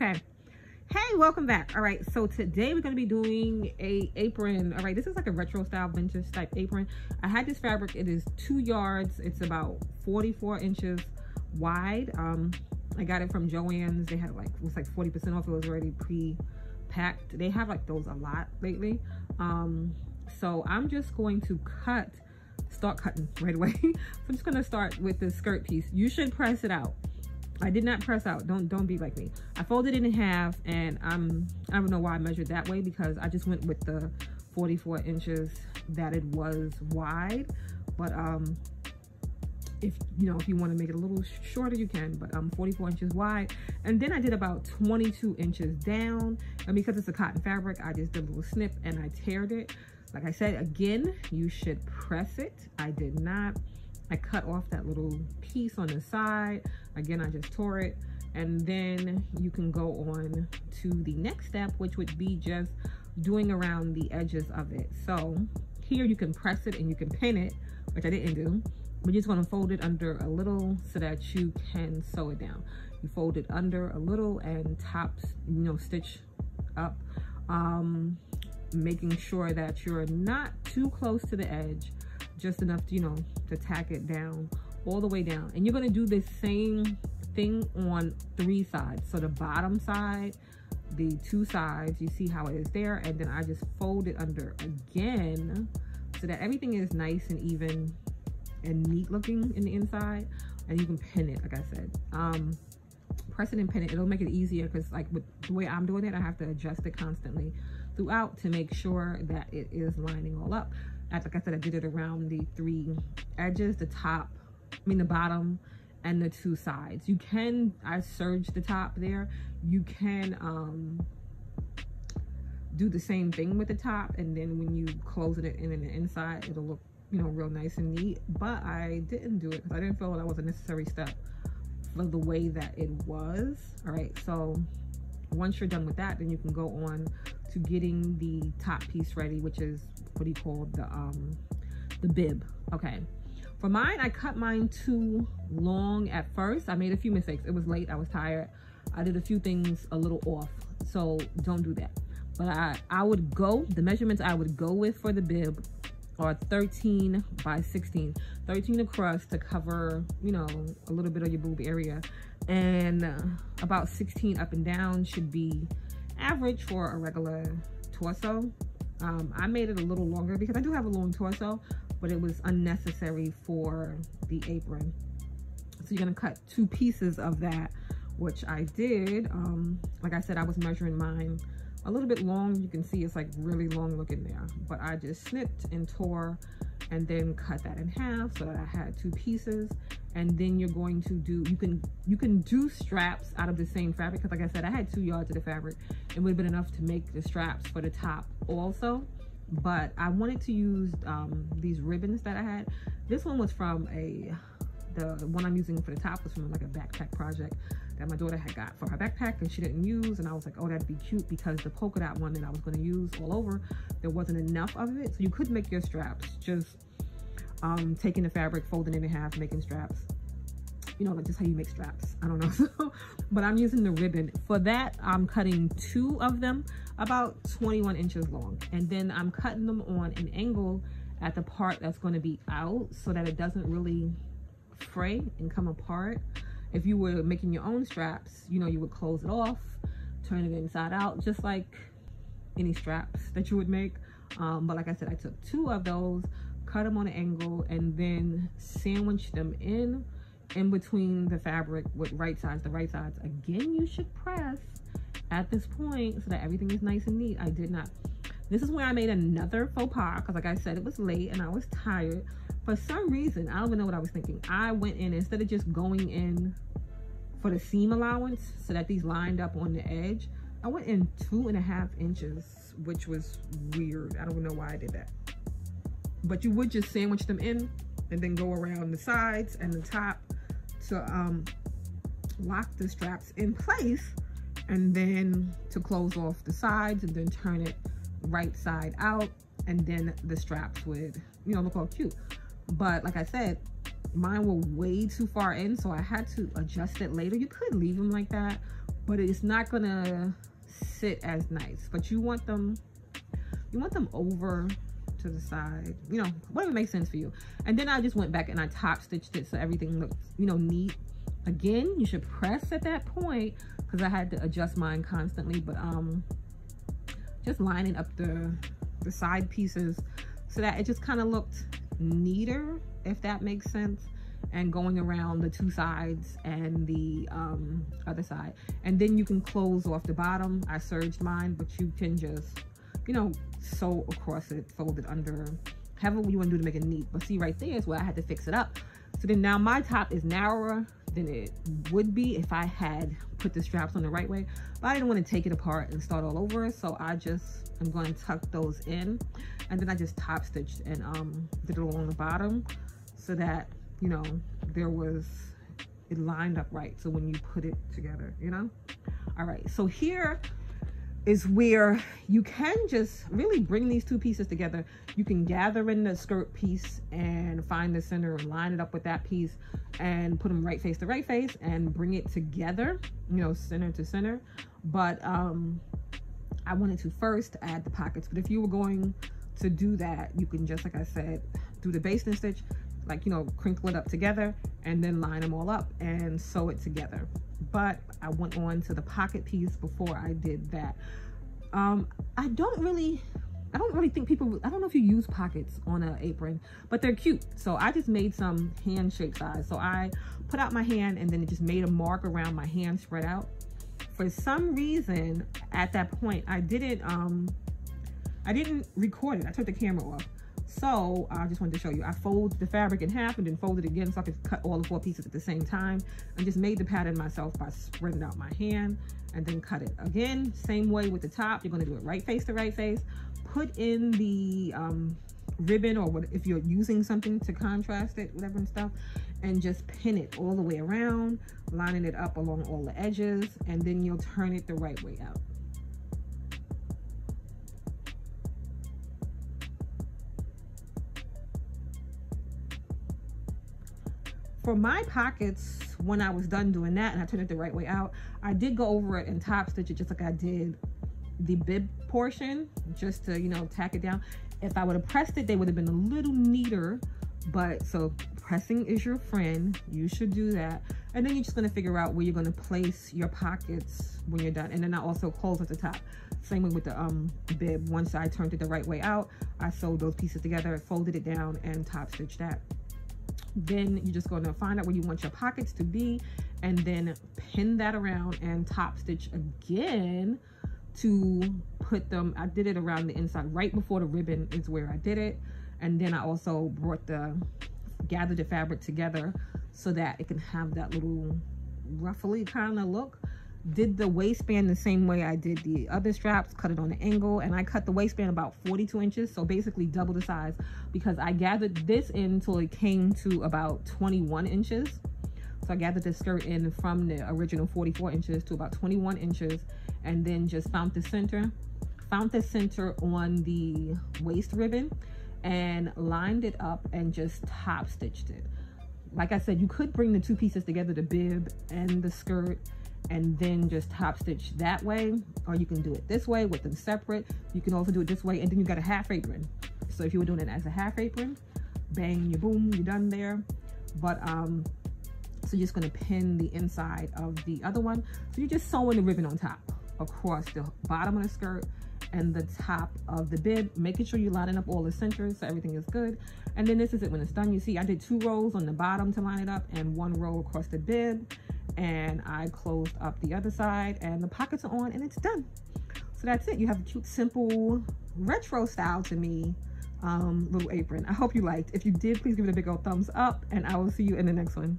Okay. Hey, welcome back. All right, so today we're going to be doing a apron. All right, this is like a retro style vintage type apron. I had this fabric. It is two yards. It's about 44 inches wide. Um, I got it from Joann's. They had like, it was like 40% off. It was already pre-packed. They have like those a lot lately. Um, so I'm just going to cut, start cutting right away. so I'm just going to start with the skirt piece. You should press it out. I did not press out. Don't don't be like me. I folded it in half and I'm I don't know why I measured that way because I just went with the 44 inches that it was wide. But um if you know if you want to make it a little shorter you can but um 44 inches wide and then i did about 22 inches down and because it's a cotton fabric i just did a little snip and i teared it like i said again you should press it i did not I cut off that little piece on the side. Again, I just tore it. And then you can go on to the next step, which would be just doing around the edges of it. So here you can press it and you can pin it, which I didn't do. We're just gonna fold it under a little so that you can sew it down. You fold it under a little and tops, you know, stitch up. Um, making sure that you're not too close to the edge just enough to, you know, to tack it down all the way down. And you're gonna do the same thing on three sides. So the bottom side, the two sides, you see how it is there. And then I just fold it under again so that everything is nice and even and neat looking in the inside. And you can pin it, like I said. Um, press it and pin it. It'll make it easier because like with the way I'm doing it, I have to adjust it constantly throughout to make sure that it is lining all up like I said, I did it around the three edges, the top, I mean the bottom and the two sides. You can, I serged the top there. You can um, do the same thing with the top and then when you close it in, on the inside, it'll look, you know, real nice and neat. But I didn't do it because I didn't feel that was a necessary step for the way that it was. All right, so once you're done with that, then you can go on to getting the top piece ready, which is what he called the um the bib. Okay. For mine, I cut mine too long at first. I made a few mistakes. It was late. I was tired. I did a few things a little off. So don't do that. But I, I would go, the measurements I would go with for the bib are 13 by 16. 13 across to cover, you know, a little bit of your boob area. And about 16 up and down should be average for a regular torso. Um, I made it a little longer because I do have a long torso, but it was unnecessary for the apron. So you're gonna cut two pieces of that, which I did. Um, like I said, I was measuring mine a little bit long. You can see it's like really long looking there, but I just snipped and tore and then cut that in half so that I had two pieces. And then you're going to do, you can you can do straps out of the same fabric. Cause like I said, I had two yards of the fabric. It would have been enough to make the straps for the top also. But I wanted to use um, these ribbons that I had. This one was from a, the one I'm using for the top was from like a backpack project that my daughter had got for her backpack and she didn't use. And I was like, oh, that'd be cute because the polka dot one that I was going to use all over, there wasn't enough of it. So you could make your straps just um, taking the fabric, folding it in half, making straps. You know, like just how you make straps. I don't know. So, but I'm using the ribbon. For that, I'm cutting two of them about 21 inches long. And then I'm cutting them on an angle at the part that's going to be out so that it doesn't really fray and come apart. If you were making your own straps, you know, you would close it off, turn it inside out, just like any straps that you would make. Um, but like I said, I took two of those, cut them on an angle, and then sandwich them in in between the fabric with right sides, the right sides. Again, you should press at this point so that everything is nice and neat. I did not. This is where I made another faux pas because like I said, it was late and I was tired for some reason, I don't even know what I was thinking. I went in, instead of just going in for the seam allowance so that these lined up on the edge, I went in two and a half inches, which was weird. I don't know why I did that. But you would just sandwich them in and then go around the sides and the top to um, lock the straps in place and then to close off the sides and then turn it right side out and then the straps would, you know, look all cute. But like I said, mine were way too far in, so I had to adjust it later. You could leave them like that, but it's not gonna sit as nice. But you want them, you want them over to the side, you know, whatever makes sense for you. And then I just went back and I top stitched it so everything looks, you know, neat. Again, you should press at that point because I had to adjust mine constantly, but um, just lining up the, the side pieces so that it just kind of looked neater, if that makes sense and going around the two sides and the um, other side. And then you can close off the bottom. I serged mine, but you can just, you know, sew across it, fold it under, however you want to do to make it neat. But see right there is where I had to fix it up. So then now my top is narrower than it would be if I had put the straps on the right way. But I didn't want to take it apart and start all over. So I just, I'm going to tuck those in. And then I just top stitched and um, did it along the bottom so that you know, there was, it lined up right. So when you put it together, you know? All right, so here is where you can just really bring these two pieces together. You can gather in the skirt piece and find the center and line it up with that piece and put them right face to right face and bring it together, you know, center to center. But um, I wanted to first add the pockets. But if you were going to do that, you can just, like I said, do the basting stitch, like, you know, crinkle it up together and then line them all up and sew it together. But I went on to the pocket piece before I did that. Um, I don't really, I don't really think people, I don't know if you use pockets on an apron, but they're cute. So I just made some hand shape size. So I put out my hand and then it just made a mark around my hand spread out. For some reason, at that point, I didn't, um, I didn't record it. I took the camera off. So I just wanted to show you. I fold the fabric in half and then fold it again so I could cut all the four pieces at the same time. I just made the pattern myself by spreading out my hand and then cut it. Again, same way with the top. You're gonna do it right face to right face. Put in the um, ribbon or what if you're using something to contrast it, whatever and stuff, and just pin it all the way around, lining it up along all the edges, and then you'll turn it the right way out. For my pockets when I was done doing that and I turned it the right way out I did go over it and top stitch it just like I did the bib portion just to you know tack it down. If I would have pressed it they would have been a little neater but so pressing is your friend you should do that. And then you're just going to figure out where you're going to place your pockets when you're done. And then I also close at the top. Same way with the um bib. Once I turned it the right way out I sewed those pieces together folded it down and top stitched that then you're just going to find out where you want your pockets to be and then pin that around and top stitch again to put them i did it around the inside right before the ribbon is where i did it. And then i also brought the gathered the fabric together so that it can have that little ruffly kind of look did the waistband the same way I did the other straps, cut it on an angle, and I cut the waistband about 42 inches, so basically double the size, because I gathered this in until it came to about 21 inches. So I gathered the skirt in from the original 44 inches to about 21 inches, and then just found the center, found the center on the waist ribbon, and lined it up and just top stitched it. Like I said, you could bring the two pieces together, the bib and the skirt, and then just top stitch that way or you can do it this way with them separate. You can also do it this way and then you got a half apron. So if you were doing it as a half apron bang you boom you're done there. But um so you're just going to pin the inside of the other one. So you're just sewing the ribbon on top across the bottom of the skirt and the top of the bib making sure you're lining up all the centers so everything is good. And then this is it when it's done. You see i did two rows on the bottom to line it up and one row across the bib and I closed up the other side and the pockets are on and it's done. So that's it. You have a cute, simple, retro style to me um, little apron. I hope you liked. If you did, please give it a big old thumbs up and I will see you in the next one.